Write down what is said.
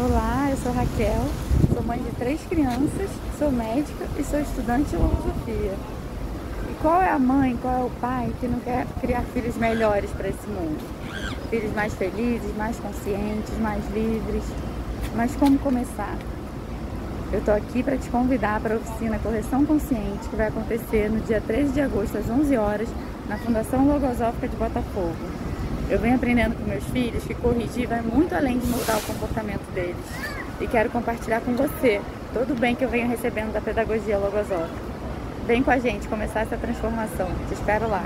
Olá, eu sou Raquel, sou mãe de três crianças, sou médica e sou estudante de filosofia. E qual é a mãe, qual é o pai que não quer criar filhos melhores para esse mundo? Filhos mais felizes, mais conscientes, mais livres. Mas como começar? Eu estou aqui para te convidar para a oficina Correção Consciente, que vai acontecer no dia 13 de agosto, às 11 horas, na Fundação Logosófica de Botafogo. Eu venho aprendendo com meus filhos que corrigir vai muito além de mudar o comportamento deles. E quero compartilhar com você todo o bem que eu venho recebendo da pedagogia logosófica. Vem com a gente começar essa transformação. Te espero lá.